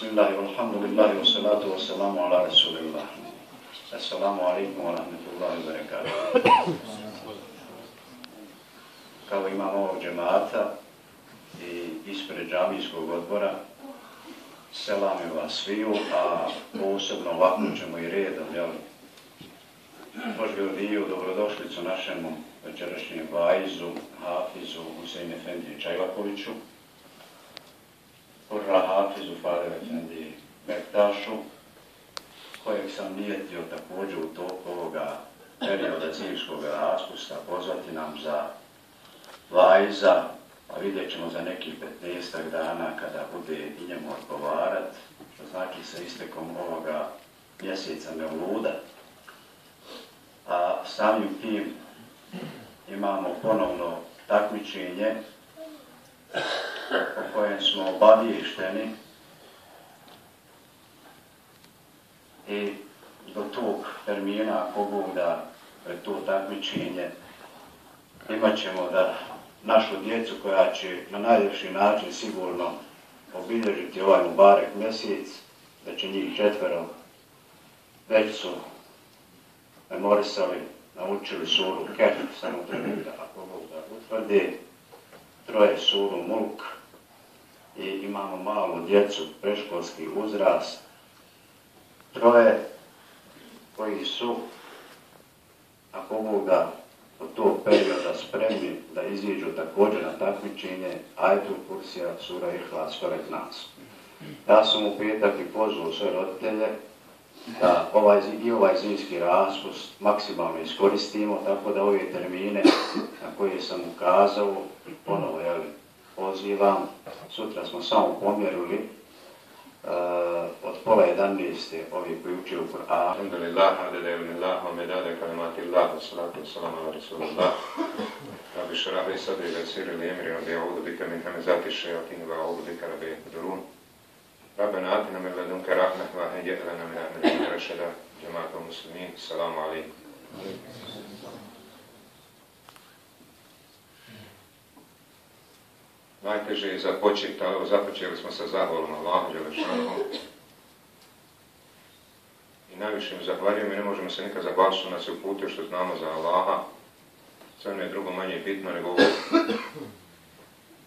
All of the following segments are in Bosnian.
Bismillah, alhamdulillah, wa salatu wa salamu ala rasulillah. Assalamu alaikum wa rahmatullahi wa barakatuh. Kao imam ovog džemata i ispred džamijskog odbora, selam vas sviju, a posebno ovako ćemo i redom, jel? Poželjio dobrodošlicu našemu večerašnjem vajzu, Hafizu, Husein Efendi Čajlakoviću, Kurra Hafizu, Fadel Efendi Bektašu, kojeg sam nijetio također u toku ovoga perioda zimskog raspusta pozvati nam za vajza, a vidjet ćemo za nekih 15 dana kada bude i njemu odgovarat, što znači sa istekom ovoga mjeseca me luda. A samim tim imamo ponovno takmičenje o kojem smo obaviješteni i do tog termina, ako Bog da pred to takmičenje, imat ćemo da našu djecu koja će na najljepši način sigurno obilježiti ovaj Mubarek mjesec, da će njih četvero već su memorisali, naučili suru Kehf, samo da ako Bog da utvrdi, troje suru Mulk i imamo malu djecu, preškolski uzrast, troje koji su, ako Boga, da od tog perioda spremni da iziđu također na takmičenje Ajtul Kursija Sura Ihlas pored nas. Ja sam u petak i pozvao sve roditelje da ovaj, i ovaj zimski raspust maksimalno iskoristimo, tako da ove termine na koje sam ukazao, ponovo jel, pozivam, sutra smo samo pomjerili, uh, od pola 11. ovi koji uče u Kur'an. Alhamdulillah, adede unillah, omedade medade kalimati Allah, salatu wassalamu ala rasulullah. Rabbi šarahi sadri vesiri li emri, rabbi audu bika min hamezati šeatini, wa audu bika rabbi durun. Rabbena atina min ladunka rahmah, wa hajje min amin rašada, jamaata muslimin, salamu alaikum. Najteže je započeti, ali započeli smo sa zahvalom Allahu Đelešanom. I najviše im zahvaljujem i ne možemo se nikad zahvaliti što nas je uputio što znamo za Allaha. Sve ne je drugo manje bitno nego ovo.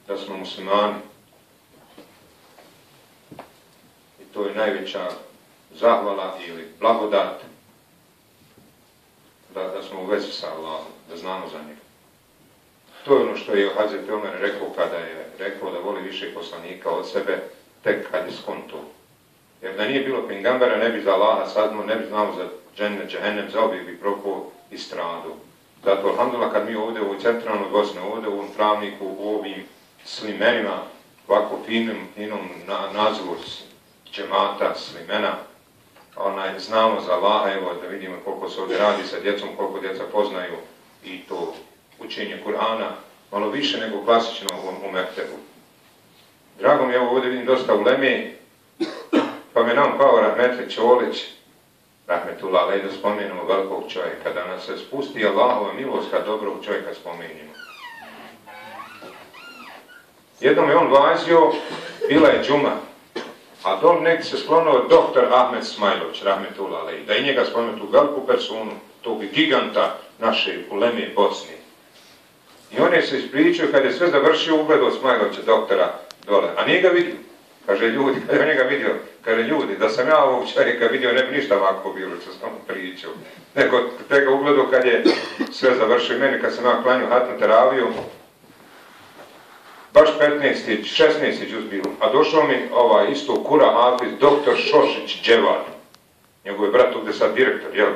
Da smo muslimani. I to je najveća zahvala ili blagodat da, da smo u vezi sa Allahom, da znamo za njega. To je ono što je Hazret Omer rekao kada je rekao da voli više poslanika od sebe, tek kad je skonto. Jer da nije bilo pingambera, ne bi za Allaha sadmo, ne bi znao za džene, džehennem, za obje bi propao i stradu. Zato, alhamdulillah, kad mi ovdje u centralnoj Bosni, ovdje u ovom travniku, u ovim slimenima, ovako finim, finom na, nazivu džemata, slimena, onaj, znamo za Allaha, evo da vidimo koliko se ovdje radi sa djecom, koliko djeca poznaju i to učenje Kur'ana, malo više nego klasično u, u Mektebu. Drago mi je, ovdje vidim dosta uleme, pa me nam pao Rahmetli Čolić, Rahmetullah, ali da spomenemo velikog čovjeka, da nas se spusti Allahova milost kad dobrog čovjeka spomenimo. Jednom je on vazio, bila je džuma, a dol nek se sklonuo doktor Ahmed Smajlović, Rahmetullah, ali da i njega spomenu tu veliku personu, tog giganta naše uleme Bosne. I on je se ispričao kad je sve završio ugledao Smajlovića doktora dole, a nije ga vidio. Kaže ljudi, kad je njega vidio, kaže ljudi, da sam ja ovog čovjeka vidio, ne bi ništa ovako bilo što sam pričao. Nego te ga ugledao kad je sve završio meni, kad sam ja klanio hatnu teraviju, baš 15. 16. džuz bilo, a došao mi ovaj isto kura Hafiz, doktor Šošić Dževan, njegov je brat ovdje sad direktor, jel?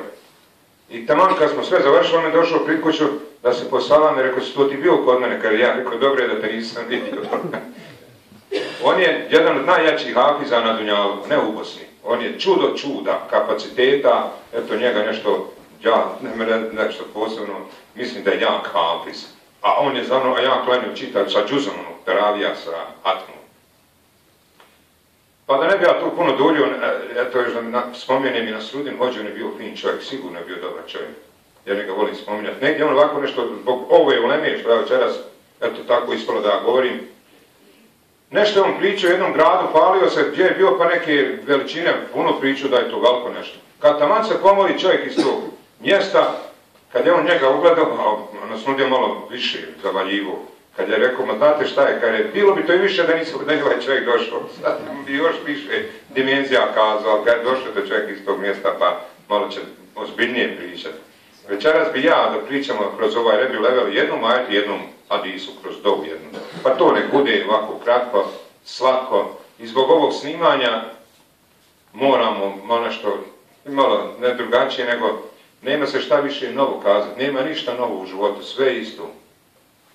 I tamo kad smo sve završili, on je došao prikuću, da se posalam i rekao, što ti bio kod mene? Kad ja rekao, dobro je da te nisam vidio. on je jedan od najjačih hafiza na Dunjalu, ne u Bosni. On je čudo čuda, kapaciteta, eto njega nešto, ja ne mre nešto posebno, mislim da je jak hafiz. A on je za mnom, a ja klanio čitav sa džuzom, ono, teravija sa atmom. Pa da ne bi ja tu puno dulio, e, eto još da spomenem i na srudin, hođe on je bio fin čovjek, sigurno je bio dobar čovjek. Ja mi ga volim spominjati. Negdje on ovako nešto, zbog ove uleme što ja večeras, eto tako ispalo da govorim, Nešto on pričao u jednom gradu, palio se, gdje je bio pa neke veličine, puno pričao da je to veliko nešto. Kad taman se pomovi čovjek iz tog mjesta, kad je on njega ugledao, a ono nas nudio malo više zavaljivo, kad je rekao, ma znate šta je, kad je, bilo bi to i više da nisam da je ovaj čovjek došao, sad bi još više dimenzija kazao, kad je došao to čovjek iz tog mjesta, pa malo će ozbiljnije pričati. Večeras bi ja da pričamo kroz ovaj rebi level jednom ajati, jednom Adisu kroz dovu jednom. Pa to ne bude ovako kratko, slatko. I zbog ovog snimanja moramo malo nešto, malo ne drugačije, nego nema se šta više novo kazati. Nema ništa novo u životu, sve isto.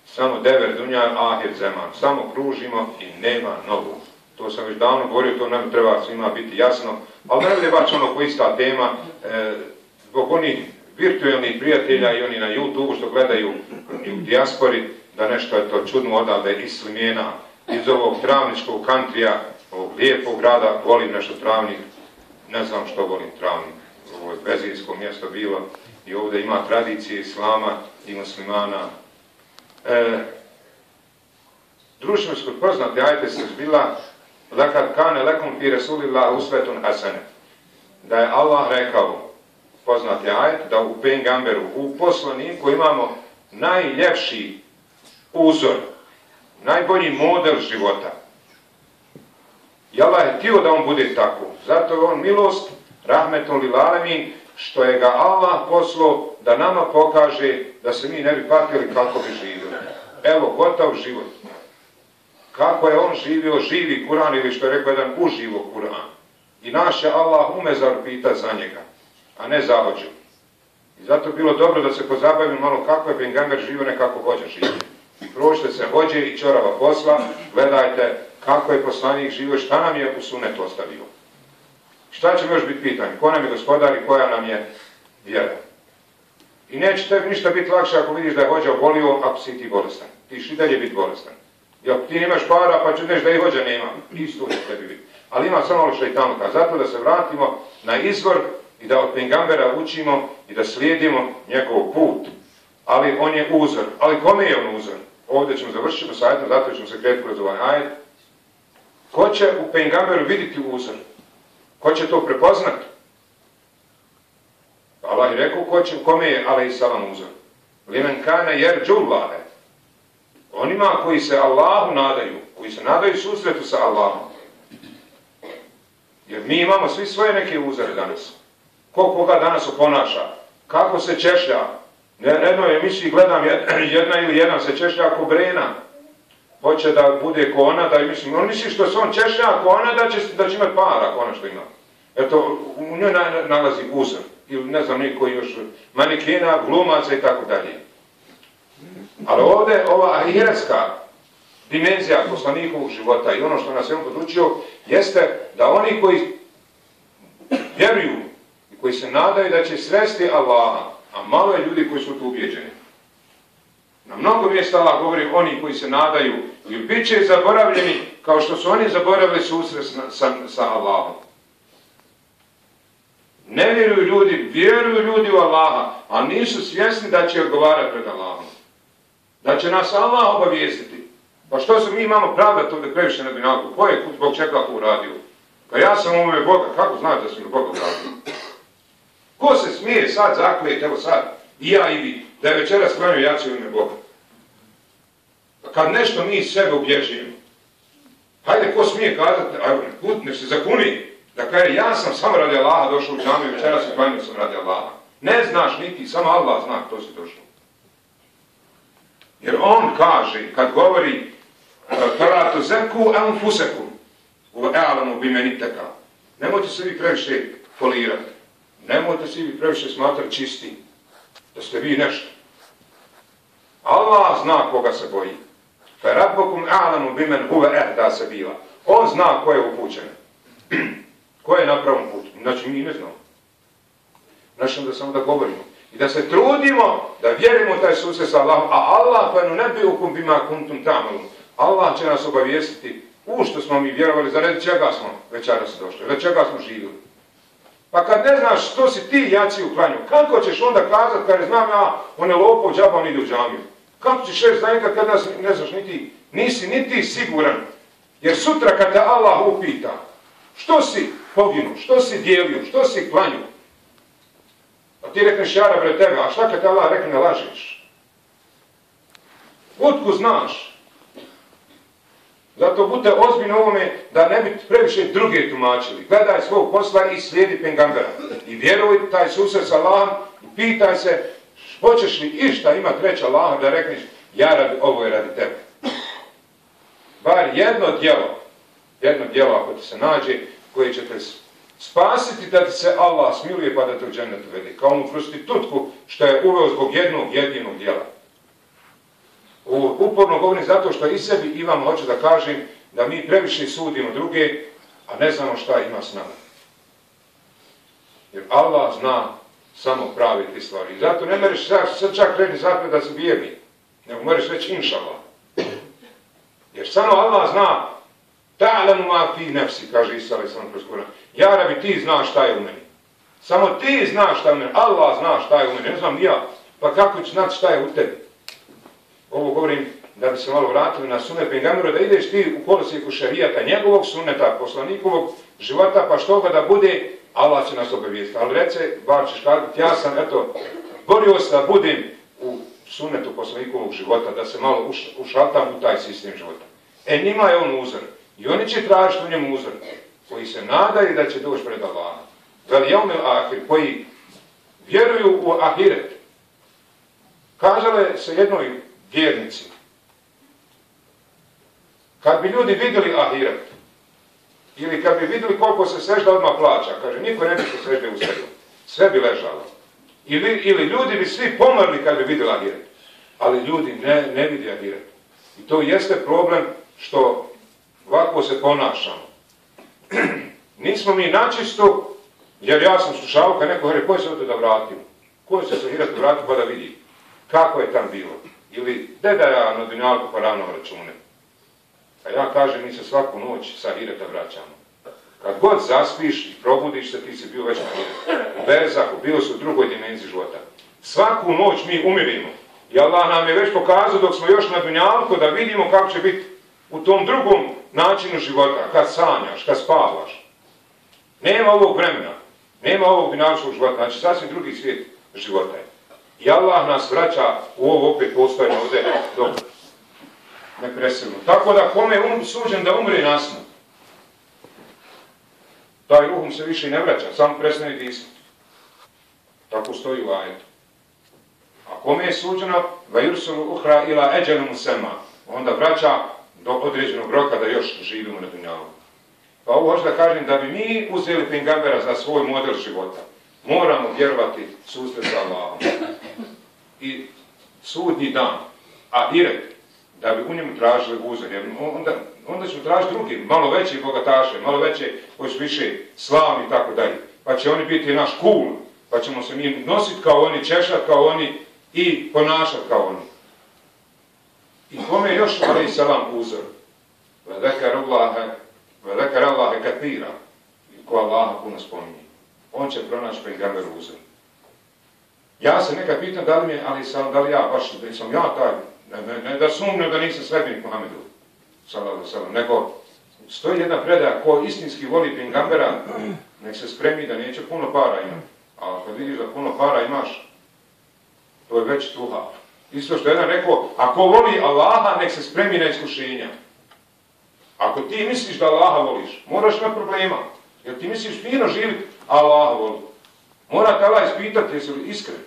Samo dever dunjar, ahir zeman. Samo kružimo i nema novu. To sam već davno govorio, to nam treba svima biti jasno. Ali ne bude baš ono koji ista tema, e, zbog onih virtualnih prijatelja i oni na YouTube što gledaju i u dijaspori, da nešto je to čudno odavde iz Slimjena, iz ovog travničkog kantrija, ovog lijepog grada, volim nešto travnik, ne znam što volim travnik, ovo je bezijsko mjesto bilo i ovdje ima tradicije islama i muslimana. E, društvo skod poznate, ajte se zbila, lakad kane lekom fi rasulillah usvetun hasene, da je Allah rekao, poznati ajet, da u Pengamberu, u poslaniku imamo najljepši uzor, najbolji model života. I Allah je tio da on bude tako. Zato je on milost, rahmetom li što je ga Allah poslao da nama pokaže da se mi ne bi patili kako bi živili. Evo, gotov život. Kako je on živio, živi Kur'an ili što je rekao jedan uživo Kur'an. I naše Allah umezar pita za njega, a ne za. I zato bilo dobro da se pozabavimo malo kako je Bengamer živio, ne kako hođa živo. prošle se hođe i čorava posla, gledajte kako je poslanik živio, šta nam je u sunet ostavio. Šta će još biti pitanje? Ko nam je gospodar i koja nam je vjera? I neće tebi ništa biti lakše ako vidiš da je hođa obolio, ako si ti bolestan. Ti što dalje biti bolestan. Jel ti nemaš para, pa ćeš da i hođa nema. Isto će tebi biti. Ali ima samo ono što tamo Zato da se vratimo na izvor i da od Pengambera učimo i da slijedimo njegov put. Ali on je uzor. Ali kome je on uzor? ovdje ćemo završiti sa ajetom, zato ćemo se kretiti kroz ovaj ajet. Ko će u Pengamberu vidjeti uzor? Ko će to prepoznati? Pa Allah je rekao ko će, kome je alaih salam uzor. Limen kane jer džullale. Onima koji se Allahu nadaju, koji se nadaju susretu sa Allahom. Jer mi imamo svi svoje neke uzore danas. Ko koga danas oponaša? Kako se češlja? Ne, jednoj emisiji gledam jedna ili jedan se češlja ako brena. Hoće da bude ko ona, da mislim, on misli što se on češlja ako ona, da će, da će imati para ako ona što ima. Eto, u njoj na, nalazi uzor. Ili ne znam niko još, manikina, glumaca i tako dalje. Ali ovdje ova ahiretska dimenzija poslanikovog života i ono što nas je on podučio, jeste da oni koji vjeruju koji se nadaju da će svesti Allaha, a malo je ljudi koji su tu ubjeđeni. Na mnogo mjesta Allah govori oni koji se nadaju i bit će zaboravljeni kao što su oni zaboravili susret sa, sa, sa Allahom. Ne vjeruju ljudi, vjeruju ljudi u Allaha, a nisu svjesni da će odgovarati pred Allahom. Da će nas Allah obavijestiti. Pa što su mi imamo pravda to da previše na binaku? Ko je zbog čega u uradio? Pa ja sam u Boga, kako znaš da sam u Boga uradio? Ko se smije sad zakljeti, evo sad, i ja i vi, da je večera sklanio jaci u ime Boga? Pa kad nešto mi iz sebe ubježimo, hajde, ko smije kazati, ajde, put, nek se zakuni, da kaže, ja sam samo radi Allaha došao u džamiju, večera se klanio sam radi Allaha. Ne znaš niti, samo Allah zna to si došao. Jer on kaže, kad govori, Karatu zeku anfuseku, u e'alamu bimenitaka. nemojte se vi previše folirati. Nemojte se vi previše smatrati čisti, da ste vi nešto. Allah zna koga se boji. Fe rabbukum a'lamu bimen huve ehda se bila. On zna ko je upućen. ko je na pravom putu. Znači mi ne znamo. Znači da samo da govorimo. I da se trudimo da vjerimo taj susret sa Allahom. A Allah pa ne bi ukum bima kuntum tamalu. Allah će nas obavijestiti u što smo mi vjerovali, za red čega smo večeras došli, za čega smo živjeli. Pa kad ne znaš što si ti jaci u klanju, kako ćeš onda kazat kad ne znam ja, on je lopo, džaba, on ide u džamiju. Kako ćeš reći za nekad kad nas ne znaš niti, nisi niti siguran. Jer sutra kad te Allah upita, što si poginu, što si dijelio, što si klanju, a pa ti rekneš jara bre tebe, a šta kad te Allah rekne lažeš? Otku znaš. Zato budite ozbiljno ovome da ne bi previše druge tumačili. Gledaj svog posla i slijedi pengambera. I vjeruj taj susret sa Allahom i pitaj se hoćeš li išta imat reći Allahom da rekneš ja radi, ovo je radi tebe. Bar jedno djelo, jedno djelo ako ti se nađe, koje će te spasiti da ti se Allah smiluje pa da te u džennetu vede. Kao onu prostitutku što je uveo zbog jednog jedinog djela. Uporno govorim zato što i sebi i vam hoću da kažem da mi previše sudimo druge, a ne znamo šta ima s nama. Jer Allah zna samo pravi ti stvari. I zato ne mereš sad čak kreni zapred da se vjerni, nego mereš reći inšala. Jer samo Allah zna ta'lamu ma fi nefsi, kaže Isa alaih sallam kroz Kur'an. Ja rabi, ti znaš šta je u meni. Samo ti znaš šta je u meni. Allah zna šta je u meni. Ne znam ja. Pa kako ću znati šta je u tebi? Ovo govorim da bi se malo vratili na sunet Pengamiru, da ideš ti u kolosijeku šarijata njegovog suneta, poslanikovog života, pa što ga da bude, Allah će nas obavijesti. Ali rece, bar ćeš kazati, ja sam, eto, borio se da budem u sunetu poslanikovog života, da se malo uš, ušaltam u taj sistem života. E, njima je on uzor. I oni će tražiti u njemu uzor, koji se nadaju da će doći pred Allah. Veli jaumil ahir, koji vjeruju u ahiret. Kažale se jednoj vjernici. Kad bi ljudi vidjeli ahiret, ili kad bi vidjeli koliko se sežda odmah plaća, kaže, niko ne bi se sežde u. Sve bi ležalo. Ili, ili ljudi bi svi pomrli kad bi vidjeli ahiret. Ali ljudi ne, ne vidi ahiret. I to jeste problem što ovako se ponašamo. Nismo mi načisto, jer ja sam slušao kad neko kaže, ko se ovdje da vratim? Ko se se ahiret vratiti pa da vidi? Kako je tam bilo? Ili dedaja na dunjalku pa ravno račune. A ja kažem, mi se svaku noć sa hireta vraćamo. Kad god zaspiš i probudiš se, ti si bio već na hiretu. U berzaku, bio si u drugoj dimenziji života. Svaku noć mi umirimo. I Allah nam je već pokazao dok smo još na dunjalku da vidimo kako će biti u tom drugom načinu života. Kad sanjaš, kad spavaš. Nema ovog vremena. Nema ovog dinamičkog života. Znači, sasvim drugi svijet života je. I Allah nas vraća u ovo opet postojanje ovdje do nepresilno. Tako da kome je um, suđen da umre nasno, taj ruhom se više ne vraća, samo prestane disati. Tako stoji u ajetu. A kome je suđeno, va yursulu uhra ila eđenum sema, onda vraća do određenog roka da još živimo na dunjavu. Pa ovo hoću da kažem da bi mi uzeli pingambera za svoj model života moramo vjerovati susret sa Allahom. I sudnji dan, a direkt, da bi u njemu tražili uzor, jer onda, onda ćemo tražiti drugi, malo veće bogataše, malo veće, koji su više slavni i tako dalje. Pa će oni biti naš kul, pa ćemo se mi nositi kao oni, češati kao oni i ponašati kao oni. I kome je još, ali salam, uzor? Velekar Allahe, velekar Allahe katira, ko Allaha puno spominje on će pronaći pejgamber uzor. Ja se nekad pitam da li mi ali sam, da li ja baš, da sam ja taj, ne, ne, ne da sumnio da nisam sredbenik Muhammedu, sallallahu sallam, nego stoji jedna predaja ko istinski voli pingambera, nek se spremi da neće puno para imati. A kad vidiš da puno para imaš, to je već tuha. Isto što jedan rekao, ako voli Allaha, nek se spremi na iskušenja. Ako ti misliš da Allaha voliš, moraš imati problema. Jer ti misliš fino živiti, Allah voli. Mora te Allah ispitati jesi li iskren.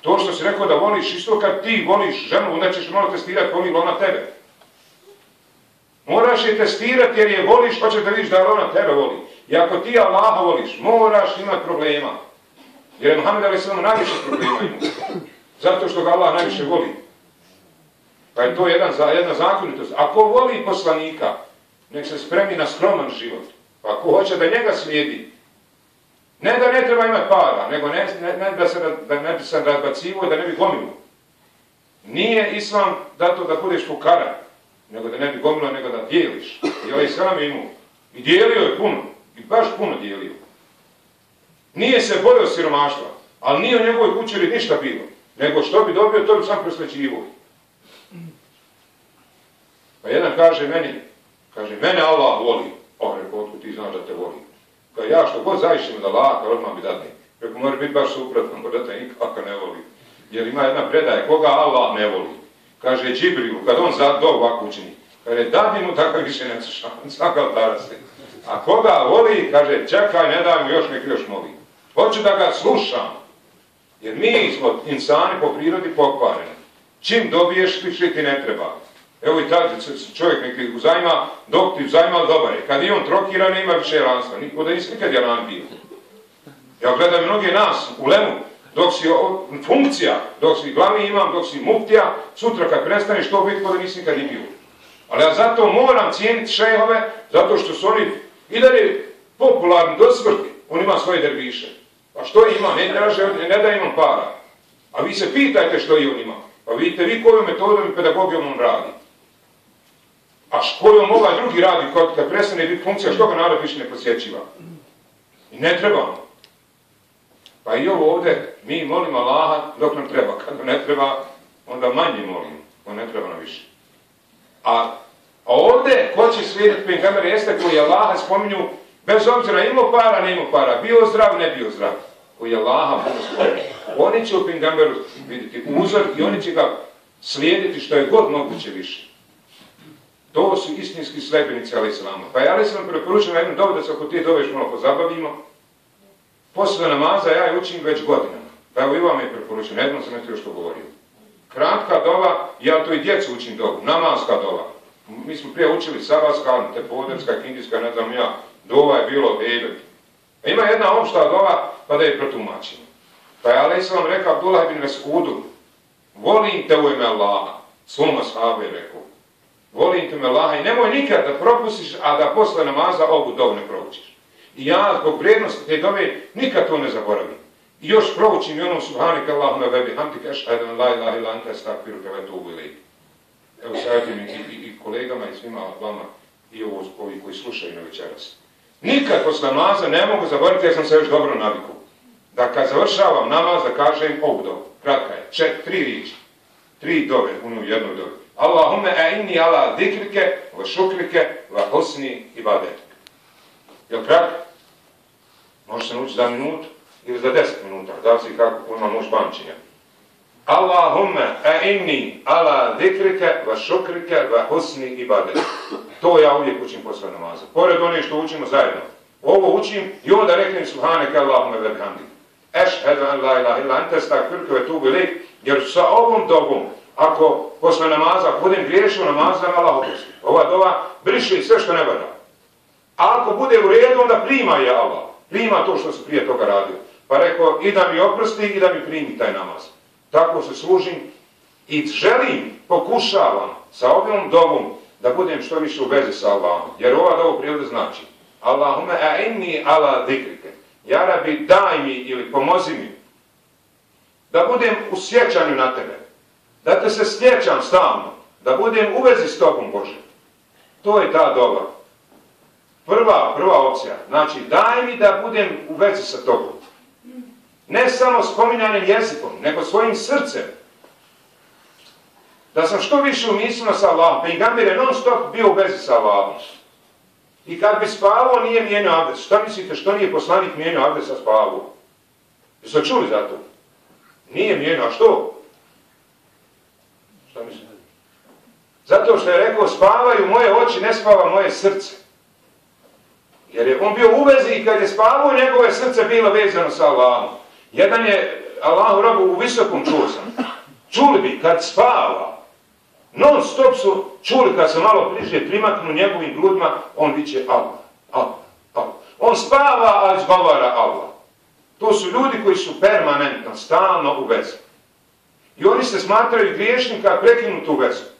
To što si rekao da voliš, isto kad ti voliš ženu, onda ćeš malo testirati voli pa ona tebe. Moraš je testirati jer je voliš, pa ćeš da vidiš da ona tebe voli. I ako ti Allaha voliš, moraš imati problema. Jer je Muhammed Ali Sallam najviše problema ima. Zato što ga Allah najviše voli. Pa je to jedan, jedna zakonitost. Ako voli poslanika, nek se spremi na skroman život. Pa ko hoće da njega slijedi, ne da ne treba imati para, nego ne, ne, ne da se da ne bi se razbacivo i da ne bi gomilo. Nije islam dato da budeš fukara, nego da ne bi gomilo, nego da dijeliš. I ovaj islam je imao. I dijelio je puno. I baš puno dijelio. Nije se borio siromaštva, ali nije u njegovoj kući ništa bilo. Nego što bi dobio, to bi sam presvećivo. Pa jedan kaže meni, kaže, mene Allah voli. O, rekao, otkud ti znaš da te voli? Kaže, pa, ja što god zaišćem da laka, odmah bi dadne. Rekao, mora biti baš suprotno, mora da te nikako ne voli. Jer ima jedna predaja, koga Allah ne voli? Kaže, Džibrilu, kad on za do ovako učini, kaže, dadni mu tako više ne slušam, svaka odara se. A koga voli, kaže, čekaj, ne daj mu još, nek još moli. Hoću da ga slušam. Jer mi smo insani po prirodi pokvareni. Čim dobiješ, više ti ne treba. Evo i tada čovjek neki uzajma, dok ti uzajma, dobar je. Kad je on trokiran, nema više ranstva. Niko da nisi nikad jaran bio. Ja gledam mnoge nas u lemu, dok si funkcija, dok si glavni imam, dok si muftija, sutra kad prestaneš to biti, da nisi nikad i bio. Ali ja zato moram cijeniti šejhove, zato što su oni i dalje popularni do smrti. On ima svoje derviše. Pa što ima? Ne, ne, ne da imam para. A vi se pitajte što je on ima. Pa vidite vi koju metodom i pedagogijom on radi. A kojom ovaj drugi radi, kod kad prestane biti funkcija, što ga narod više ne posjećiva? I ne trebamo. Pa i ovo ovdje, mi molimo Allaha dok nam treba. Kad ne treba, onda manje molimo. On ne treba nam više. A, a ovdje, ko će slijediti pengamere, jeste koji Allaha spominju, bez obzira imao para, ne imao para, bio zdrav, ne bio zdrav. Koji Allaha budu spominju. Oni će u pengameru vidjeti uzor i oni će ga slijediti što je god moguće više. To su istinski sledbenici Ali Islama. Pa ja Ali Islam preporučujem na jednu dobu da se oko tije dove još malo pozabavimo. Posle namaza ja je učim već godinama. Pa evo i vam je preporučujem, jednom sam nešto još to govorio. Kratka doba, ja to i djecu učim dobu, namazka doba. Mi smo prije učili sabaska, te podemska, kindijska, ne znam ja, dova je bilo vebe. A e, ima jedna opšta dova, pa da je protumačimo. Pa je Ali Islam rekao Abdullah ibn Mesudu, volim te u ime Allaha, svoma sahabe je rekao, volim te me Allaha i nemoj nikad da propustiš, a da posle namaza ovu dovu ne proučiš. I ja zbog vrijednosti te dove nikad to ne zaboravim. I još proučim i onom subhanika Allahuma vebi hamdi kaš hajdan la ilaha ila anta stakfiru keve tubu ili. Evo savjetim i, i, i kolegama i svima vama i ovo, ovi koji slušaju na večeras. Nikad posle namaza ne mogu zaboraviti, ja sam se još dobro naviku. Da kad završavam namaz, da kažem ovu dobu. Kratka je. Čet, tri riječi. Tri dove, unu jednu dobi. Allahumme a'inni inni ala zikrike, va šukrike, va husni i badet. Jel kratko? Možeš se naučiti za minutu ili za deset minuta, da si kako ima moć pamćenja. Allahumme a inni ala zikrike, va šukrike, va husni i. To ja uvijek učim posle namaza. Pored one što učimo zajedno. Ovo učim i onda reknem subhaneke Allahumme ve bihamdi. Ešhedu an la ilaha illa anta stakfirke ve tubu ilik. Jer sa ovom dobom, ako posle namaza budem griješio namaz, Allah oprosti. Ova dova briše sve što ne valja. A ako bude u redu, onda prima je Allah. Prima to što se prije toga radio. Pa rekao, i da mi oprosti i da mi primi taj namaz. Tako se služim i želim, pokušavam sa ovom dovom da budem što više u vezi sa Allahom. Jer ova dova prijevode znači Allahume a inni ala dikrike. Ja rabi daj mi ili pomozi mi da budem u sjećanju na tebe. Da te se sjećam stalno. Da budem u vezi s tobom Bože. To je ta doba. Prva, prva opcija. Znači, daj mi da budem u vezi sa tobom. Ne samo spominjanim jezikom, nego svojim srcem. Da sam što više u mislima sa Allahom. Pa Pengamir je non stop bio u vezi sa Allahom. I kad bi spavao, nije mijenio abdes. Šta mislite, što nije poslanik mijenio abdes sa spavao? Jeste čuli za to? Nije mijenio, a što? Šta mislite? Zato što je rekao, spavaju moje oči, ne spava moje srce. Jer je on bio u vezi i kad je spavao, njegove srce bilo vezano sa Allahom. Jedan je Allahu robu u visokom čuo. Čuli bi kad spava, non stop su čuli kad se malo bliže primaknu njegovim grudima, on viće Allah, Allah, Allah. On spava, a izbavara Allah. To su ljudi koji su permanentno, stalno u vezi. I oni se smatraju griješnika prekinu tu vezu.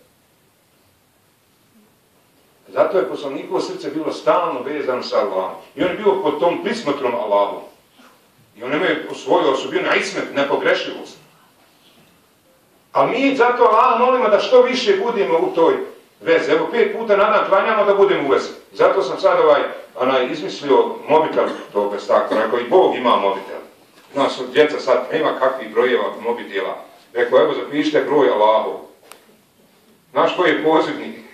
Zato je poslanikovo srce bilo stalno vezano sa Allahom. I on je bio pod tom prismotrom Allahom. I on imaju svoju osobinu, ismet, nepogrešivost. A mi zato Allah molimo da što više budemo u toj vezi. Evo pet puta na dan klanjamo da budemo u vezi. Zato sam sad ovaj, onaj, izmislio mobitel, to bez tako, rekao i Bog ima mobitel. Znaš, djeca sad nema kakvih brojeva mobitela. Rekao, evo zapišite broj Allahov. Znaš koji je pozivnik?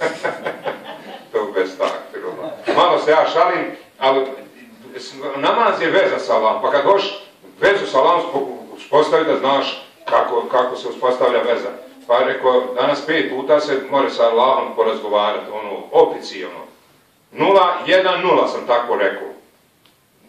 to bez takvira. Malo se ja šalim, ali namaz je veza sa Allahom, pa kad hoš vezu sa Allahom uspostavi da znaš kako, kako se uspostavlja veza. Pa je rekao, danas pet puta se more sa Allahom porazgovarati, ono, oficijalno. Nula, jedan, nula sam tako rekao.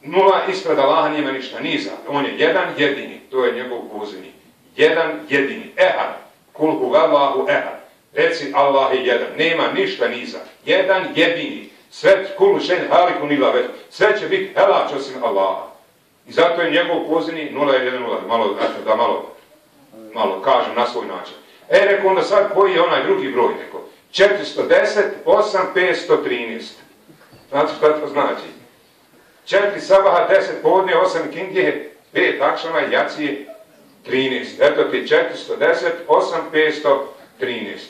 Nula ispred Allaha nije ništa, niza. On je jedan jedini, to je njegov kuzini. Jedan jedini, ehad. Kulhu Allahu ehad. Reci Allah je jedan, nema ništa niza. Jedan jedini. Sve kulu šen haliku nila već. Sve će biti helač osim Allaha. I zato je njegov pozivni 010, malo, znači da malo, malo kažem na svoj način. E, rekao onda sad koji je onaj drugi broj, neko? 410, 8, 513. Znate šta to znači? Četiri sabaha, 10 podne, 8 kindije, 5 akšama, jacije, 13. Eto ti 410, 8, 513.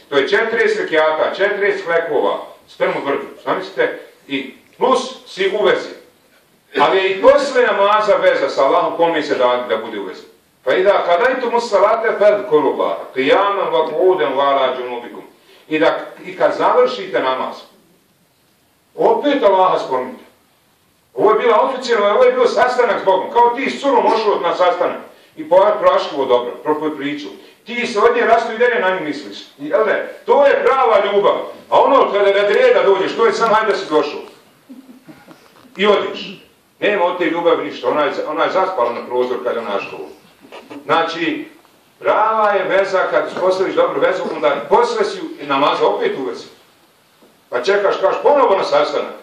To je 40 rekiata, 40 hlekova, spremu vrdu. Znamislite, i plus si u vezi. Ali je i posle namaza veza sa Allahom, kome se da, da bude u vezi. Pa i da, kada i tu musalate fed koluba, qiyaman wa qu'udan wa ala džunubikum. I da i kad završite namaz, opet Allaha spomnite. Ovo je bila oficijalna, ovo je bio sastanak s Bogom. Kao ti s curom ošao na sastanak i prošlo dobro, propoj priču. Ti se odnije rastu i dalje na nju misliš. Jel ne? To je prava ljubav. A ono kada na reda dođeš, to je sam hajde da si došao. I odiš. Nema od te ljubavi ništa. Ona je, ona je zaspala na prozor kada je ona školu. Znači, prava je veza kad postaviš dobru vezu, onda posle si namaza opet u vezi. Pa čekaš, kaš ponovo na sastanak.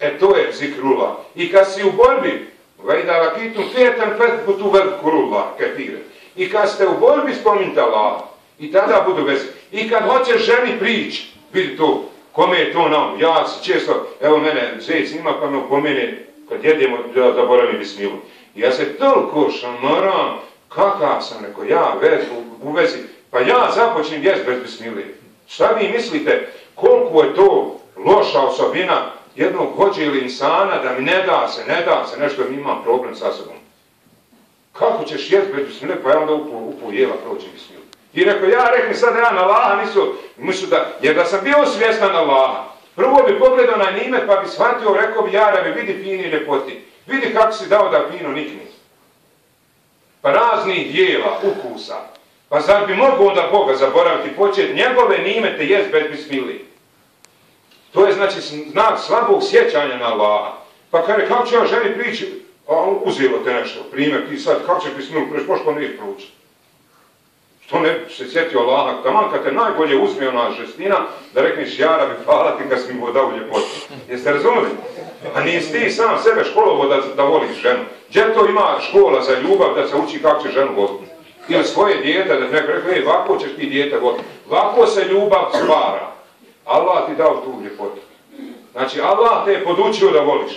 E to je zikrula. I kad si u borbi, vejda lakitu fijetan fet putu velku rula, kefire. I kad ste u borbi spominjte Allah, i tada budu vezi. I kad hoćeš ženi prići, vidi to, kome je to nam, ja se često, evo mene, zec ima pa me upomene, kad jedemo, da zaboravim bismilu. Ja se toliko šamaram, kakav sam rekao, ja vez, u, u vezi, pa ja započnem jest bez bismili. Šta vi mislite, koliko je to loša osobina jednog hođe ili insana da mi ne da se, ne da se, nešto mi imam problem sa sobom. Kako ćeš jest bez bismile, pa ja onda upo, upo jela prođe bismilu. I rekao, ja rekli sad ja na Allaha, nisu, mislio da, jer da sam bio svjestan Allaha, prvo bi pogledao na nime pa bi shvatio, rekao bi, ja da mi vidi fini ljepoti. Vidi kako si dao da fino nikni. Pa raznih jeva, ukusa. Pa zar bi mogu onda Boga zaboraviti, početi njegove nime te jest bez bismili. To je znači znak slabog sjećanja na Allaha. Pa kare, kako ću ja ženi prići, Pa on uzelo te nešto, primjer, ti sad, kako ćeš bismilu preći, pošto ne ih proučiti. Što ne se sjetio Allaha, taman kad te najbolje uzme ona žestina, da rekneš, ja rabi, hvala ti kad si mi voda u ljepotu. Jeste razumeli? A nisi ti sam sebe školovo da, da voliš ženu. Gdje to ima škola za ljubav da se uči kako će ženu voliti? Ili svoje dijete, da neko rekao, ej, ovako ćeš ti dijete voliti. Ovako se ljubav stvara. Allah ti dao tu ljepotu. Znači, Allah te je podučio da voliš.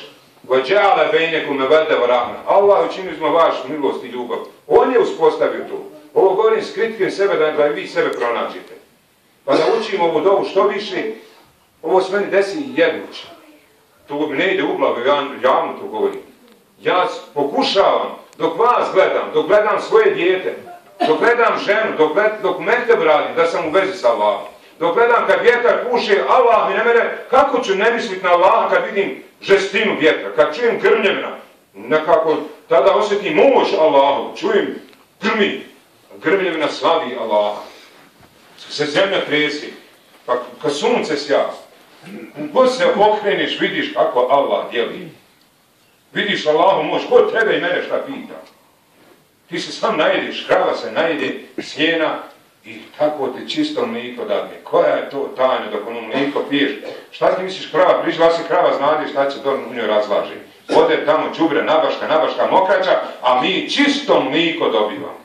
Vađala bejneku me vede vrahna. Allah učinio smo vaš milost i ljubav. On je uspostavio to. Ovo govorim s kritikom sebe da, da vi sebe pronađete. Pa da učimo ovu dovu što više. Ovo se meni desi jednuće to mi ne ide u glavu, ja javno to govorim. Ja pokušavam, dok vas gledam, dok gledam svoje dijete, dok gledam ženu, dok, gled, dok mehteb radim, da sam u vezi sa Allahom. Dok gledam kad vjetar puše, Allah mi ne mere, kako ću ne misliti na Allaha kad vidim žestinu vjetra, kad čujem grmljevina, nekako tada osjetim moć Allahu, čujem grmi, grmljevina slavi Allaha. Se zemlja tresi, pa kad sunce sja, Ko se okreneš, vidiš kako Allah djeli. Vidiš Allahu moć, ko tebe i mene šta pita. Ti se sam najediš, krava se najede, sjena i tako te čisto mliko dadne. Koja je to tajna dok ono mliko piješ? Šta ti misliš krava? Prižila se krava, znade šta će don u njoj razlaži. Ode tamo džubre, nabaška, nabaška, mokraća, a mi čisto mliko dobivamo.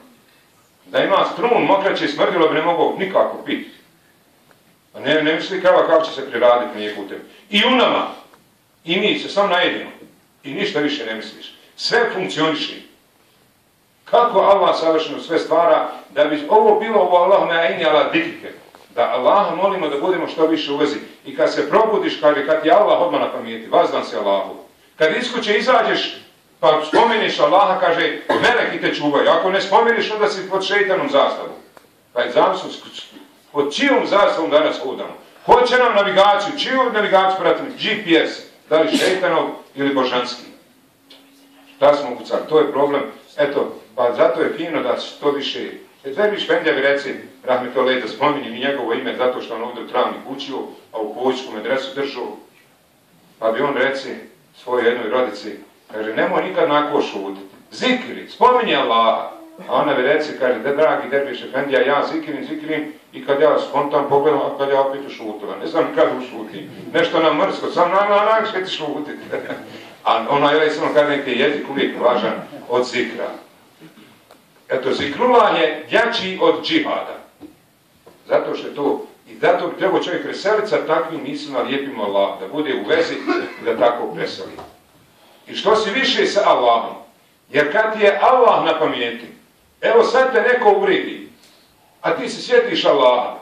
Da ima strun mokraće i smrdilo bi ne mogu nikako piti. A ne, ne misli krava kako će se priraditi nije putem. I u nama, i mi se sam najedimo. I ništa više ne misliš. Sve funkcioniši. Kako Allah savršeno sve stvara, da bi ovo bilo ovo Allah na ini ala dikike. Da Allah molimo da budemo što više u vezi. I kad se probudiš, kaže, kad ti Allah odmah na pamijeti, vazdan se Allahu. Kad iz kuće izađeš, pa spomeniš Allaha, kaže, meleki te čuvaju. Ako ne spomeniš, onda si pod šeitanom zastavom. Pa je zamislu, Pod čijom zastavom danas hodamo? Hoće nam navigaciju, čiju navigaciju pratimo? GPS, da li šeitanov ili božanski. Šta smo ukucali? To je problem. Eto, pa zato je fino da to više... E, Zerbi Fendija bi reci, Rahmetolej, da spominjem i njegovo ime, zato što on ovdje u travnik učio, a u povičku medresu držao, pa bi on reci svojoj jednoj rodici, kaže, nemoj nikad nako šutiti. Zikri, spominje Allaha. A ona bi reci, kaže, da dragi Derbiš Efendija, ja zikirim, zikirim, i kad ja spontan pogledam, a kad ja opet ušutila, ne znam kad ušutim, nešto nam mrsko, sam na na na će ti. a ona je samo kad neki jezik uvijek važan od zikra. Eto, zikrullah je jači od džihada. Zato što je to, i zato bi trebao čovjek preseliti sa takvim mislima lijepim Allah, da bude u vezi da tako preseli. I što si više sa Allahom, jer kad ti je Allah na pamijeti, evo sad te neko uvridi, a ti se sjetiš Allaha,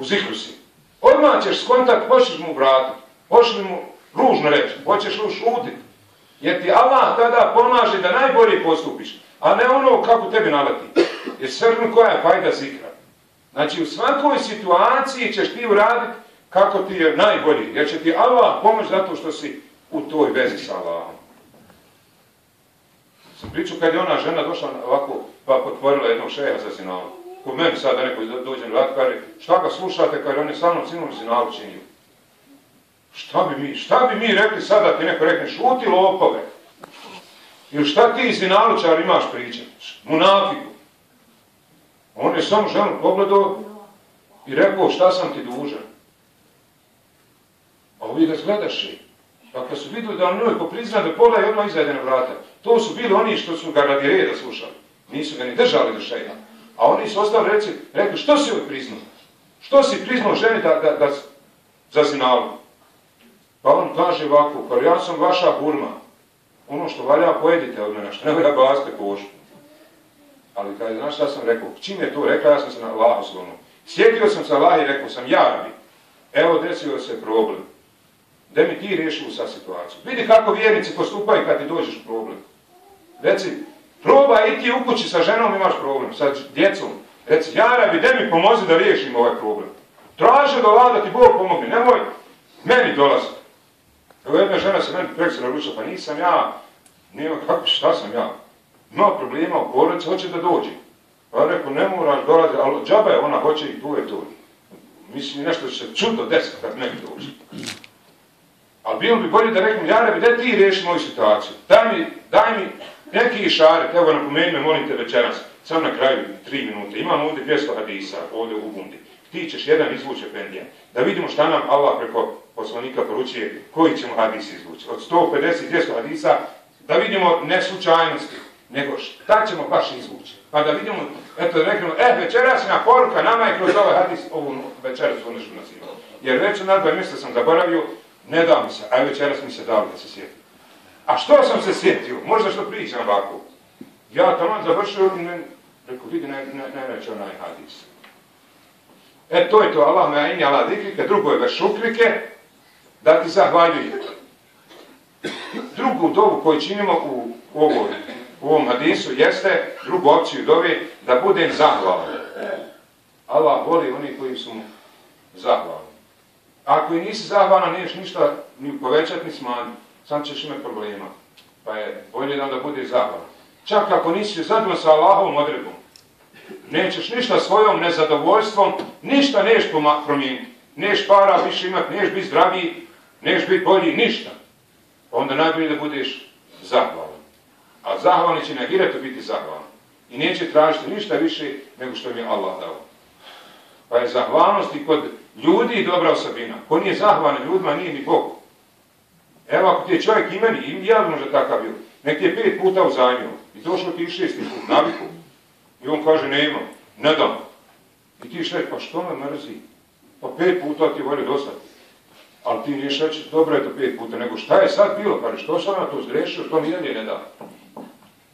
u zikru si, odmah ćeš skontat, hoćeš mu vratiti, hoćeš mu ružno reći, hoćeš mu ušutit, jer ti Allah tada pomaže da najbolje postupiš, a ne ono kako tebi naleti. Jer srnu koja je fajda zikra. Znači u svakoj situaciji ćeš ti uraditi kako ti je najbolji, jer će ti Allah pomoći zato što si u toj vezi sa Allahom. Sam pričao kad je ona žena došla ovako, pa potvorila jednog šeha za sinalu. Kod meni sada neko dođe na vrat, kaže, šta ga slušate, kaže, on je sa mnom sinom sinalu činio. Šta bi mi, šta bi mi rekli sada ti neko rekne, šuti lopove. Ili šta ti zinalučar imaš pričat? Munafiku. On je samo ženu pogledao i rekao, šta sam ti dužan? A ovi ga zgledaše. Pa kad su vidjeli da on njoj poprizna da pola i odmah izajde na vrata, to su bili oni što su ga radi reda slušali. Nisu ga ni držali do šeja. A oni su ostali reći, rekli, što si ovaj priznao? Što si priznao ženi da, da, da, za zinalu? Pa on kaže ovako, kar ja sam vaša burma. Ono što valja, pojedite od mene, što ne valja baste košu. Ali kaže, znaš šta sam rekao, čim je to rekla, ja sam se na Allah oslovno. Sjetio sam se Allah i rekao sam, ja bi, evo desio se problem. Da mi ti riješi u sa situaciju. Vidi kako vjernici postupaju kad ti dođeš u problem. Reci, probaj i ti u kući sa ženom imaš problem, sa djecom. Reci, ja rabi, da mi pomozi da riješim ovaj problem. Traže do Allah da ti Bog pomogne, nemoj meni dolaziti. Evo jedna žena se meni prek se pa nisam ja, nema kako, šta sam ja? Ima problema u porodici, hoće da dođe. Pa rekao, ne moraš dolaziti, ali džaba je ona, hoće i tu je tu. Mislim, nešto će se čudo desiti kad ne dođe. Ali bilo bi bolje da rekom, Jare, gdje ti riješi moju situaciju? Daj mi, daj mi neki išaret, evo napomeni me, molim te večeras, sam na kraju, tri minute, imam ovdje 200 hadisa, ovdje u bundi. Ti ćeš jedan izvući pendija, da vidimo šta nam Allah preko poslanika poručuje, koji ćemo hadis izvući. Od 150, 200 hadisa, da vidimo ne slučajnosti, nego šta ćemo baš izvući. Pa da vidimo, eto, rekamo, e, eh, večerasna poruka, nama je kroz ovaj hadis, ovu večeras su nešto nazivao. Jer već na dva mjesta sam zaboravio, ne dao mi se, a večeras mi se dao da se sjetim. A što sam se sjetio? Možda što pričam ovako. Ja tamo završio i ne, rekao, vidi, ne, ne, ne reći onaj hadis. E, to je to, Allah me ini, Allah dikrike, drugo je šukrike, da ti zahvaljujem. Drugu dobu koju činimo u, u, ovoj, u ovom hadisu jeste, drugu opciju dove, da budem zahvalan. Allah voli oni koji su mu zahvalni. Ako i nisi zahvalan, niješ ništa ni povećati, ni smanjiti. Sam ćeš imati problema. Pa je bolje da onda bude zahvalan. Čak ako nisi zadovoljan sa Allahovom odredbom, nećeš ništa svojom nezadovoljstvom, ništa neš promijeniti. Neš para više imati, neš biti zdraviji, neš biti bolji, ništa. Onda najbolje da budeš zahvalan. A zahvalni će na biti zahvalan. I neće tražiti ništa više nego što mi je Allah dao. Pa je zahvalnost i kod ljudi i dobra osobina. Ko nije zahvalan ljudima, nije ni Bog. Evo ako ti je čovjek imeni, i ja možda takav bio, nek ti je pet puta uzajmio i došlo ti šesti put, naviku. I on kaže, ne imam, ne dam. I ti šeš, pa što me mrzi? Pa pet puta ti volio dostati. Ali ti niješ dobro je to pet puta, nego šta je sad bilo? Kaže, što sam na to zgrešio, što mi ne da?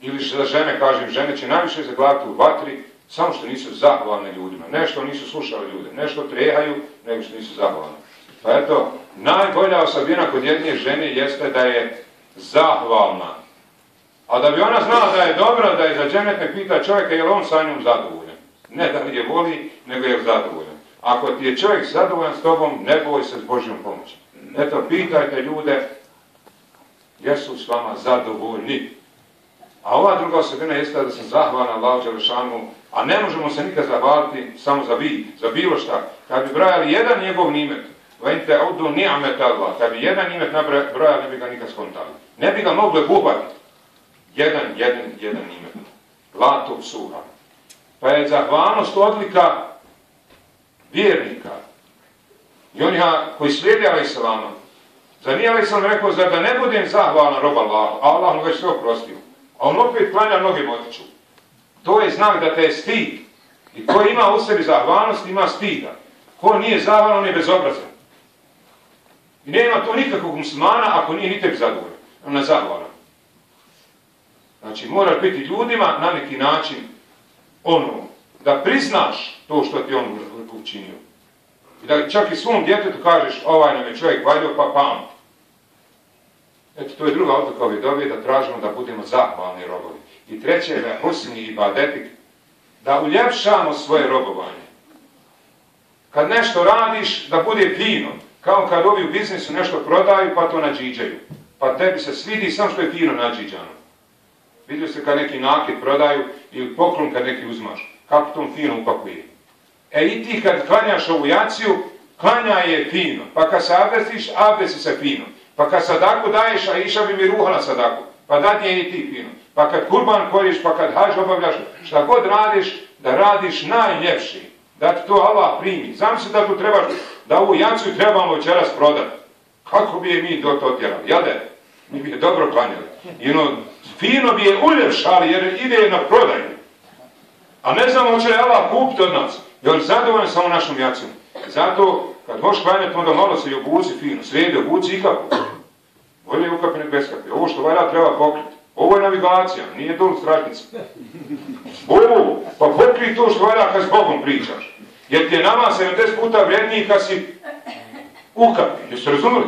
Ili za žene, kažem, žene će najviše zaglaviti u vatri, samo što nisu zahvalne ljudima. Nešto nisu slušali ljude, nešto trehaju, nego što nisu zahvalne. Pa eto, najbolja osobina kod jedne žene jeste da je zahvalna. A da bi ona znala da je dobra, da je za dženet ne pita čovjeka je li on sa njom zadovoljan. Ne da li je voli, nego je zadovoljan. Ako ti je čovjek zadovoljan s tobom, ne boj se s Božjom pomoći. Eto, pitajte ljude, jesu s vama zadovoljni. A ova druga osobina jeste da sam zahvalan Allahu Đelešanu, a ne možemo se nikad zahvaliti samo za vi, za bilo šta. Kad bi brojali jedan njegov nimet, vajte odu ni'amet Allah, kad bi jedan nimet nabrojali, ne bi ga nikad skontali. Ne bi ga mogli buhvatiti. Jedan, jedan, jedan nimet. Latov suha. Pa je zahvalnost odlika vjernika. I onih koji slijedi Ali Islama. Za nije Ali rekao, zar da ne budem zahvalan rob Allah, a Allah mu već sve oprostio. A on opet klanja noge motiču. To je znak da te je stid. I ko ima u sebi zahvalnost, ima stida. Ko nije zahvalan, on je bezobrazan. I nema to nikakvog muslimana ako nije ni tebi zadovoljan. On je zahvalan. Znači, mora biti ljudima na neki način ono, da priznaš to što ti on učinio. I da čak i svom djetetu kažeš, ovaj nam je čovjek valio, pa pamti. Eto, to je druga odluka ove dobe, da tražimo da budemo zahvalni robovi. I treće je da husni i badetik, da uljepšamo svoje robovanje. Kad nešto radiš, da bude fino. Kao kad ovi u biznisu nešto prodaju, pa to nađiđaju. Pa tebi se svidi sam što je fino nađiđano. Vidio se kad neki nakit prodaju ili poklon kad neki uzmaš. Kako tom fino upakuje. E i ti kad klanjaš ovu jaciju, klanja je fino. Pa kad se abdestiš, abdesti se fino. Pa kad sadaku daješ, a iša bi mi ruhala sadaku. Pa dadnije i ti fino. Pa kad kurban koriš, pa kad hađ obavljaš, šta god radiš, da radiš najljepši. Da ti to Allah primi. Znam se da tu trebaš, da ovu jaciju trebamo večeras prodati. Kako bi je mi do to tjerali? Jade? Mi bi je dobro klanjali. I no, fino bi je uljepšali jer ide na prodaju. A ne znamo hoće li Allah kupiti od nas. Je li zadovoljan sa ovom našom jacijom? Zato, kad hoš klanjati, onda malo se i obuci fino. Sredi, obuci i kapu. Bolje je ukapi nek bez kapi. Ovo što valja treba pokriti. Ovo je navigacija, nije dolu stražnica. Ovo, pa pokri to što valja kad s Bogom pričaš. Jer ti je nama 70 puta vredniji kad si ukapi. Jeste razumeli?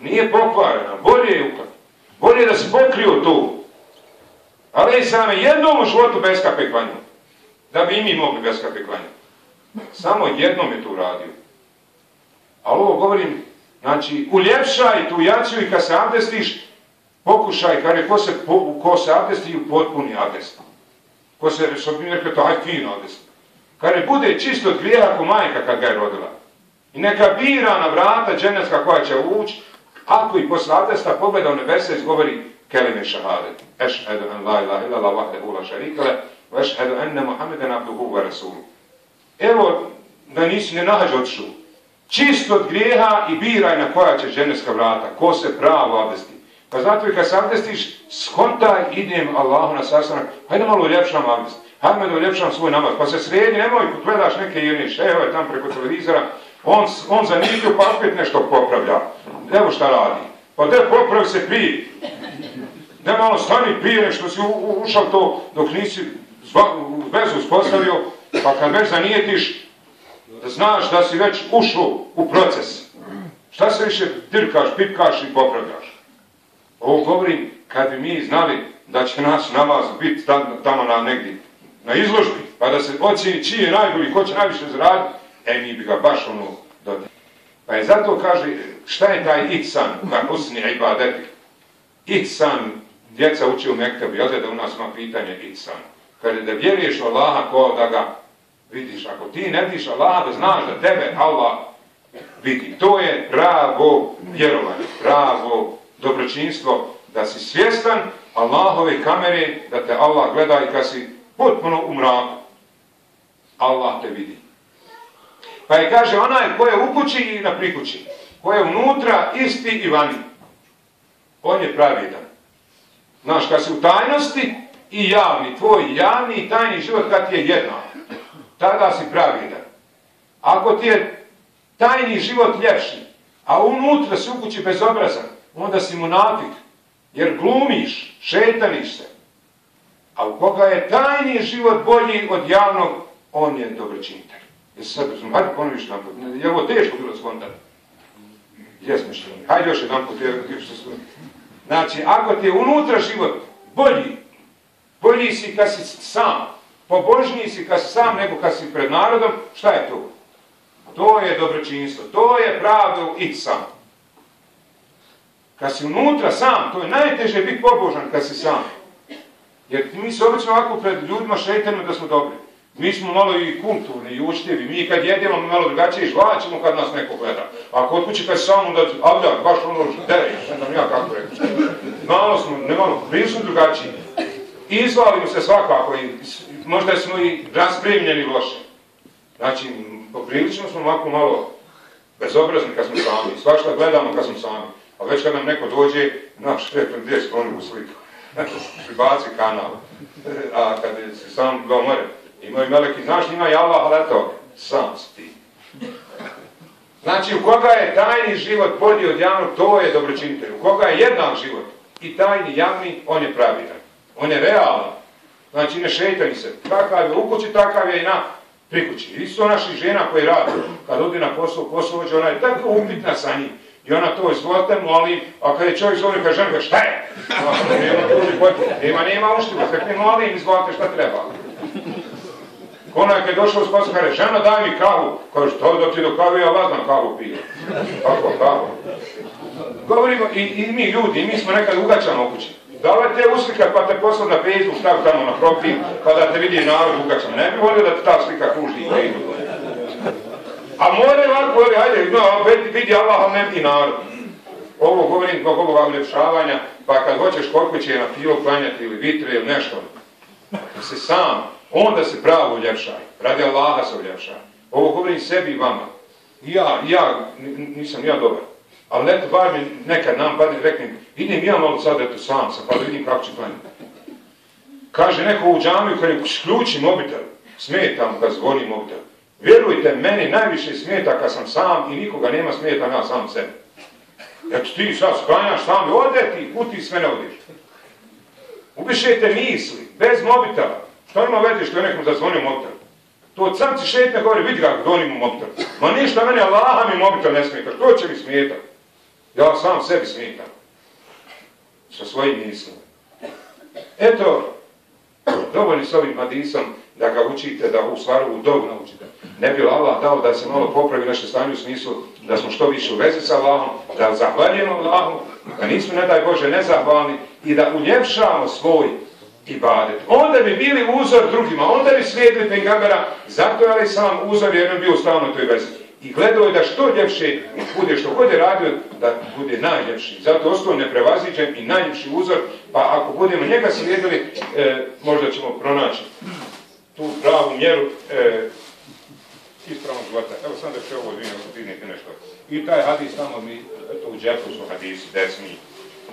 Nije pokvarena, bolje je ukapi. Bolje je da si pokrio to. Ali sam jednom u životu bez kape. Da bi i mi mogli bez kape. Samo jednom je to uradio. Ali ovo govorim, znači, uljepšaj tu jaciju i kad se abdestiš, pokušaj, kad je ko se, po, ko se abdesti, potpuni abdest. Ko se, što bi mi rekao, to aj fino abdest. Kad je bude čisto od grijeha ko majka kad ga je rodila. I neka bira na vrata dženecka koja će ući, ako i posle abdesta pogleda u nebesa izgovori kelime šahadet. Eš edu en la ilaha illa la vahde hula šarikale, wa أَنَّ enne عَبْدُهُ وَرَسُولُ. Evo, da nisi ne nahađ odšu. Čist od grijeha i biraj na koja će ženevska vrata. Ko se pravo abdesti. Pa zato i kad se abdestiš, skontaj, idem Allahu na sastanak, hajde malo uljepšam abdest. Hajde malo uljepšam svoj namaz. Pa se sredi, nemoj, gledaš neke jedne šehove tam preko televizora, on, on zanimljiv pa opet nešto popravlja. Evo šta radi. Pa gdje popravi se prije? Ne malo stani prije što si u, u, ušao to dok nisi vezu uspostavio, pa kad već zanijetiš, da znaš da si već ušao u proces. Šta se više dirkaš, pipkaš i popravljaš? Ovo govorim kad bi mi znali da će nas namaz biti tamo na negdje, na izložbi, pa da se ocijeni čiji je najbolji, ko će najviše zaraditi, e mi bi ga baš ono dodali. Pa je zato kaže, šta je taj ihsan, na usni ibadeti? Ihsan, djeca uči u Mektebu, jel da u nas ima pitanje ihsan? Kaže, da vjeruješ Allaha ko da ga vidiš. Ako ti ne vidiš Allaha, da znaš da tebe Allah vidi. To je pravo vjerovanje, pravo dobročinstvo, da si svjestan Allahove kamere, da te Allah gleda i kad si potpuno u mraku, Allah te vidi. Pa je kaže onaj ko je u kući i na prikući, ko je unutra isti i vani. On je pravidan. Znaš, kad si u tajnosti i javni, tvoj javni i tajni život kad ti je jedno, tada si pravidan. Ako ti je tajni život ljepši, a unutra si u kući bezobrazan, onda si munafik, jer glumiš, šetaniš se. A u koga je tajni život bolji od javnog, on je dobročinitelj. Jesi sad uzmano, hajde ponoviš nam. Je ovo teško bilo skontat? Jesmo što mi. Hajde još jedan put. Znači, ako ti je unutra život bolji, bolji si kad si sam, pobožniji si kad si sam nego kad si pred narodom, šta je to? to je dobročinstvo, to je pravdo i sam. Kad si unutra sam, to je najteže biti pobožan kad si sam. Jer mi se obično ovako pred ljudima šeitamo da smo dobri. Mi smo malo i kulturni i učljivi. Mi kad jedemo mi malo drugačije žvaćemo kad nas neko gleda. A kod kuće kad samo da avljak, baš ono dere, ne znam ja kako rekao. Malo smo, ne malo, bili smo drugačiji. Izvalimo se svakako i možda smo i raspremljeni loše. Znači, poprilično smo ovako malo bezobrazni kad smo sami. Svašta gledamo kad smo sami. A već kad nam neko dođe, naš šetan, gdje skloni u sliku? Pribaci kanal. A kad je se sam domore, ima i meleki, znaš, ima i Allah, ali eto, sam si ti. Znači, u koga je tajni život bolji od javnog, to je dobročinitelj. U koga je jednak život i tajni, javni, on je pravilan. On je realan. Znači, ne šeitani se. Takav je u kući, takav je i na prikući. Isto naši žena koji rade, kad odi na posao, posao ođe, ona je tako upitna sa njim. I ona to izvolite, molim, a kad je čovjek zove, kaže žena, šta je? Nema, nema uštivo, kad ne molim, izvolite šta treba. Ona je kad je došla u spasu, kaže, žena daj mi kavu. Kaže, to dok ti do kavu, ja vazna kavu pije. Kako kavu? Govorimo, i, i mi ljudi, i mi smo nekad ugačano u kući. Da li te uslikat pa te poslati na Facebook, stav tamo na profil, pa da te vidi narod ugačano. Ne bi volio da te ta slika kruži i Facebook. A more ovako, hajde, no, vidi Allah, ali ne vidi narod. Ovo govorim zbog ovoga uljepšavanja, pa kad hoćeš kod na pilo klanjati ili vitre ili nešto, da se sam, onda se pravo uljepšaj. Radi Allaha se uljepšaj. Ovo govorim sebi i vama. Ja, ja, nisam ja dobar. Ali eto, bar mi nekad nam padne, reknem, idem ja malo sad, eto, sam sam, pa da vidim kako će klanjati. Kaže neko u džamiju, koji je sključi mobitel, smetam kad zvoni mobitel. Vjerujte, meni najviše smeta kad sam sam i nikoga nema smeta ja sam sebe. Eto ti sad sklanjaš sam, ode ti, puti sve ne odiš. Ubišete misli, bez mobitela. Što ima veze što je nekom zazvonio mobitel? To od samci šetne govori, vidi ga donim u mobitel. Ma ništa meni, Allaha mi mobitel ne smeta. Što će mi smetati. Ja sam sebi smetam. Sa svojim mislima. Eto, dovoljno s ovim hadisom da ga učite, da u stvaru u dobu naučite. Ne bi Allah dao da se malo popravi naše stanje u smislu da smo što više u vezi sa Allahom, da zahvaljujemo Allahom, da nismo, ne daj Bože, nezahvalni i da uljepšamo svoj ibadet. Onda bi bili uzor drugima, onda bi slijedili pengambera, zato je ali sam uzor jer je bio stavno toj vezi. I gledao je da što ljepše bude, što god je radio, da bude najljepši. Zato ostao neprevaziđen i najljepši uzor, pa ako budemo njega slijedili, e, možda ćemo pronaći tu pravu mjeru e, ispravnog života. Evo sam da će ovo dvije, nešto. I taj hadis tamo mi, eto u džepu su hadisi, desni.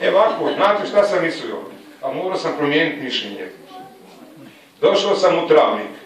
Evo ovako, znate šta sam mislio? A morao sam promijeniti mišljenje. Došao sam u travnik.